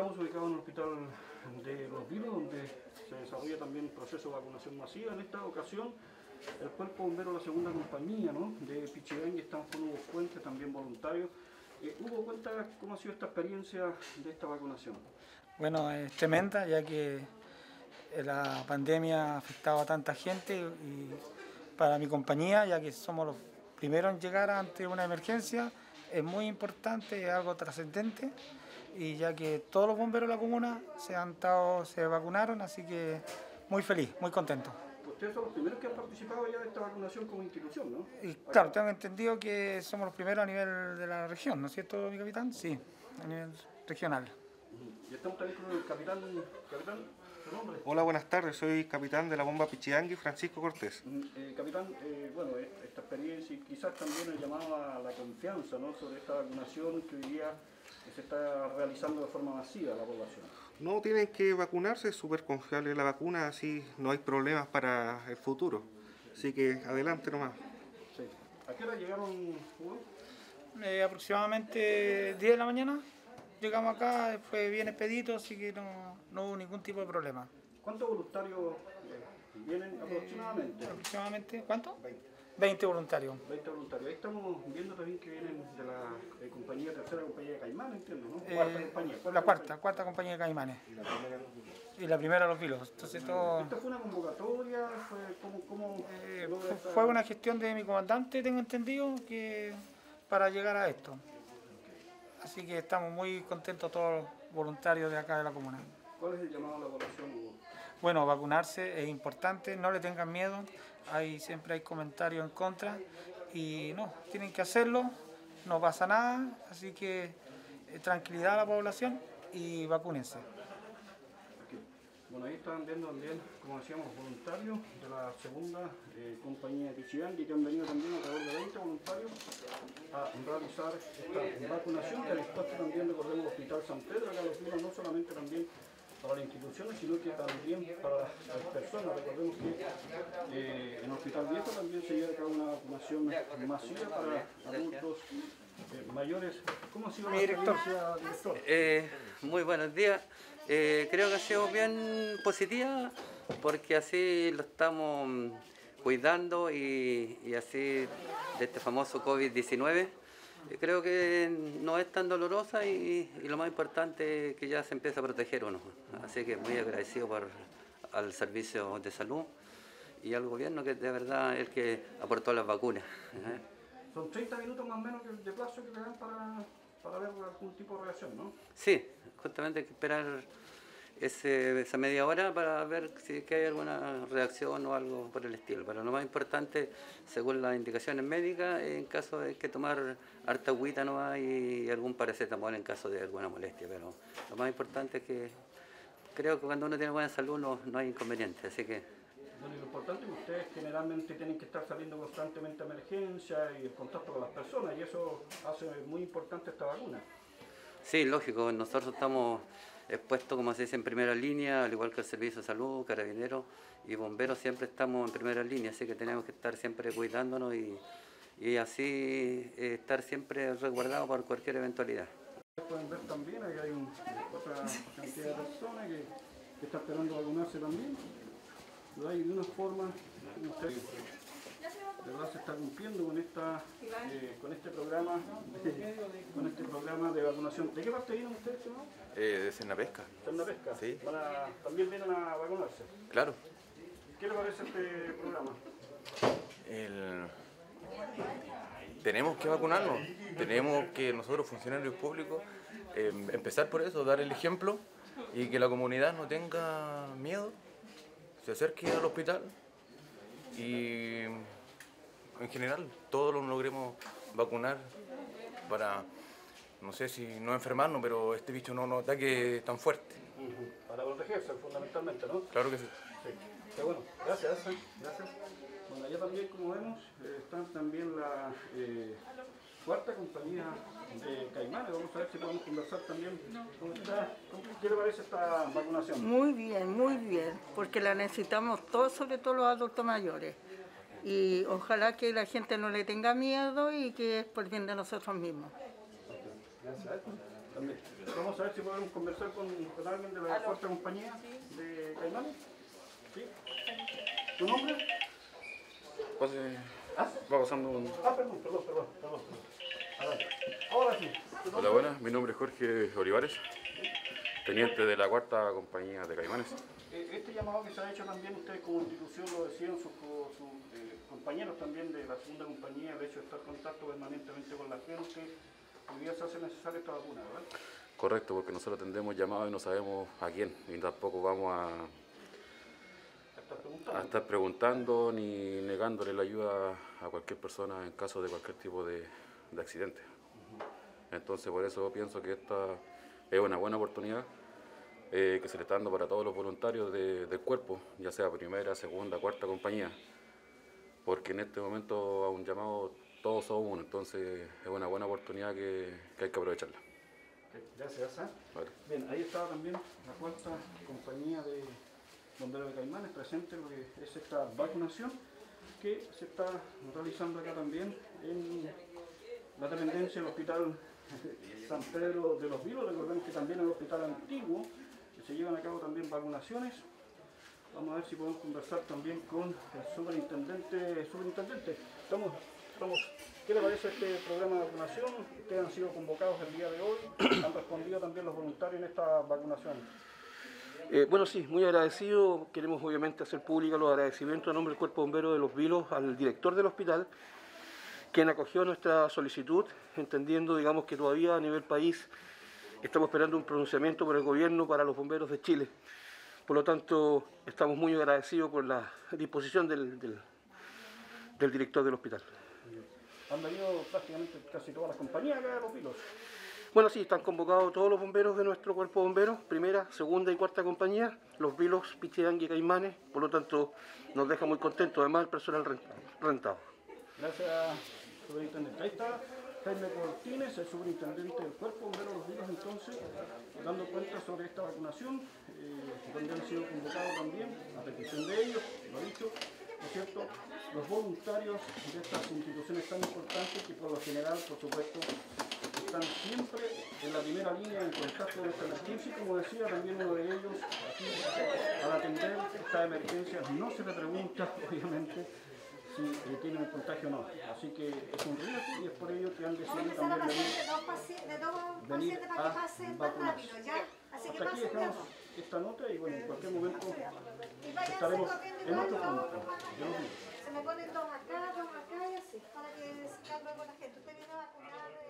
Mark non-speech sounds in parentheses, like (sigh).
estamos ubicados en el hospital de Los Vilos, donde se desarrolla también el proceso de vacunación masiva. En esta ocasión, el Cuerpo Bombero, la segunda compañía ¿no? de Pichigán, estamos con Hugo Fuentes, también voluntario. Eh, Hugo, cuenta cómo ha sido esta experiencia de esta vacunación. Bueno, es tremenda, ya que la pandemia ha afectado a tanta gente y para mi compañía, ya que somos los primeros en llegar ante una emergencia, es muy importante, es algo trascendente y ya que todos los bomberos de la comuna se han estado, se vacunaron, así que muy feliz, muy contento. Ustedes son los primeros que han participado ya de esta vacunación como institución, ¿no? Y claro, tengo entendido que somos los primeros a nivel de la región, ¿no es cierto, mi capitán? Sí, a nivel regional. Y estamos también con el capitán, capitán Hola, buenas tardes. Soy capitán de la bomba Pichiangui, Francisco Cortés. Mm, eh, capitán, eh, bueno, eh, esta experiencia y quizás también el llamado a la confianza ¿no? sobre esta vacunación que hoy día se está realizando de forma masiva la población. No, tienen que vacunarse, es súper confiable la vacuna, así no hay problemas para el futuro. Así que adelante nomás. Sí. ¿A qué hora llegaron, Hugo? aproximadamente 10 de la mañana llegamos acá, fue bien expedito, así que no, no hubo ningún tipo de problema. ¿Cuántos voluntarios eh, vienen aproximadamente? aproximadamente, ¿cuánto? 20. 20 voluntarios. 20 voluntarios. Ahí estamos viendo también que vienen de la eh, compañía, tercera compañía de Caimanes, entiendo, ¿no? Cuarta eh, compañía. la cuarta, cuarta compañía de Caimanes. Y la primera los vilos. Y la primera los vilos. Entonces todo... ¿Esta fue una convocatoria? ¿Fue, cómo, cómo fue una gestión de mi comandante, tengo entendido, que para llegar a esto. Así que estamos muy contentos todos los voluntarios de acá de la comuna. ¿Cuál es el llamado a la población, Bueno, vacunarse es importante, no le tengan miedo, hay, siempre hay comentarios en contra y no, tienen que hacerlo, no pasa nada, así que eh, tranquilidad a la población y vacúnense. Bueno, ahí están viendo también, como decíamos, voluntarios de la segunda eh, compañía de y que han venido también alrededor de 20 voluntarios a realizar esta vacunación que ha dispuesto también, recordemos, el Hospital San Pedro, acá los vimos no solamente también para las instituciones, sino que también para las personas. Recordemos que eh, en el Hospital Viejo también se lleva a cabo una vacunación masiva para adultos eh, mayores. ¿Cómo ha sido la experiencia, director? muy buenos días. Eh, creo que ha sido bien positiva porque así lo estamos cuidando y, así de este famoso COVID-19. Eh, creo que no es tan dolorosa y, lo más importante es que ya se empieza a proteger uno. Así que muy agradecido por, al servicio de salud y al gobierno que de verdad es el que aportó las vacunas. Son 30 minutos más o menos de plazo que le dan para para ver algún tipo de reacción, ¿no? Sí, justamente hay que esperar ese, esa media hora para ver si hay alguna reacción o algo por el estilo. Pero lo más importante, según las indicaciones médicas, en caso de que tomar harta agüita no y algún paracetamol en caso de alguna molestia. Pero lo más importante es que creo que cuando uno tiene buena salud no, no hay inconveniente, así que bueno, lo importante es que ustedes generalmente tienen que estar saliendo constantemente a emergencia y en contacto con las personas y eso hace muy importante esta vacuna. Sí, lógico, nosotros estamos expuestos, como se dice, en primera línea, al igual que el Servicio de Salud, Carabineros y Bomberos, siempre estamos en primera línea, así que tenemos que estar siempre cuidándonos y, y así eh, estar siempre resguardados por cualquier eventualidad. Pueden ver también, ahí hay otra (laughs) cantidad de personas que, que está esperando vacunarse también. Hay de una forma usted verdad se está cumpliendo con esta eh, programa (laughs) con este programa de vacunación. ¿De qué parte vienen ustedes, Eh, de Cernapesca. Cernapesca. Sí. ¿También vienen a vacunarse? Claro. ¿Qué le parece este programa? Tenemos que vacunarnos, tenemos que nosotros funcionarios públicos eh, empezar por eso, dar el ejemplo y que la comunidad no tenga miedo se acerque al hospital y en general todos lo logremos vacunar para, no sé si no enfermarnos, pero este bicho no nos ataque tan fuerte. Para protegerse fundamentalmente, ¿no? Claro que sí. sí. Qué bueno, gracias, gracias. Bueno, allá también como vemos, eh, están también la eh, cuarta compañía de Caimanes. Vamos a ver si podemos conversar también. ¿Cómo está? ¿Qué le parece esta vacunación? Muy bien, muy bien, porque la necesitamos todos, sobre todo los adultos mayores. Y ojalá que la gente no le tenga miedo y que es por bien de nosotros mismos. Gracias. Vamos a ver si podemos conversar con, con alguien de la cuarta compañía de Caimanes. ¿Sí? ¿Tu nombre? Va pasando un... Ah, perdón, perdón, perdón. perdón. Ahora sí. ¿Tu Hola, buenas. Mi nombre es Jorge Olivares, teniente de la cuarta compañía de Caimanes. Eh, Este llamado que se ha hecho también, ustedes como institución lo decían, sus, sus, eh, compañeros también de la segunda compañía, de hecho, estar en contacto permanentemente con la gente, hoy día se hace necesaria esta vacuna, ¿verdad? Correcto, porque nosotros atendemos llamados y no sabemos a quién, y tampoco vamos a, Estar a preguntando. estar preguntando ni negándole la ayuda a cualquier persona en caso de cualquier tipo de, de accidente. Entonces, por eso pienso que esta es una buena oportunidad eh, que se le está dando para todos los voluntarios de- del cuerpo, ya sea primera, segunda, cuarta compañía, porque en este momento a un llamado todos somos uno, entonces es una buena oportunidad que, que hay que aprovecharla. Gracias. Vale. Bien, ahí estaba también la cuarta compañía de bomberos de Caimanes presente lo que es esta vacunación que se está realizando acá también en la dependencia del hospital San Pedro de los Vilos. Recordemos que también en el hospital antiguo se llevan a cabo también vacunaciones. Vamos a ver si podemos conversar también con el superintendente. Superintendente, estamos, estamos, ¿qué le parece este programa de vacunación? Ustedes han sido convocados el día de hoy, (coughs) han respondido también los voluntarios en esta vacunación. Eh, bueno, sí, muy agradecido. Queremos obviamente hacer pública los agradecimientos a nombre del Cuerpo Bombero de los Vilos al director del hospital, quien acogió nuestra solicitud, entendiendo, digamos, que todavía a nivel país estamos esperando un pronunciamiento por el gobierno para los bomberos de Chile. Por lo tanto, estamos muy agradecidos por la disposición del, del- del director del hospital. Han venido prácticamente casi todas las compañías acá de los pilos. Bueno, sí, están convocados todos los bomberos de nuestro cuerpo de bomberos, primera, segunda y cuarta compañía, los Vilos, Pichiangui y Caimanes, por lo tanto nos deja muy contentos, además el personal ren- rentado. Gracias, superintendente. Ahí está Jaime Cortines, el superintendente del Cuerpo Bombero los Vilos, entonces, dando cuenta sobre esta vacunación, eh, donde han sido convocados también, a petición de ellos, lo ha dicho, ¿no es cierto?, los voluntarios de estas instituciones tan importantes que por lo general, por supuesto, están siempre en la primera línea en contacto con esta emergencia y como decía también uno de ellos, aquí al atender esta emergencia no se le pregunta, (laughs) obviamente, si tienen un contagio o no. Así que es un riesgo y es por ello que han decidido también a venir, de dos, pacientes, de dos pacientes para que pasen más rápido, ¿ya? Así Hasta que aquí dejamos esta nota y bueno, en cualquier momento y estaremos en otro punto. Se me ponen dos acá, dos acá y así, para que se calme con la gente. Usted viene a vacunar...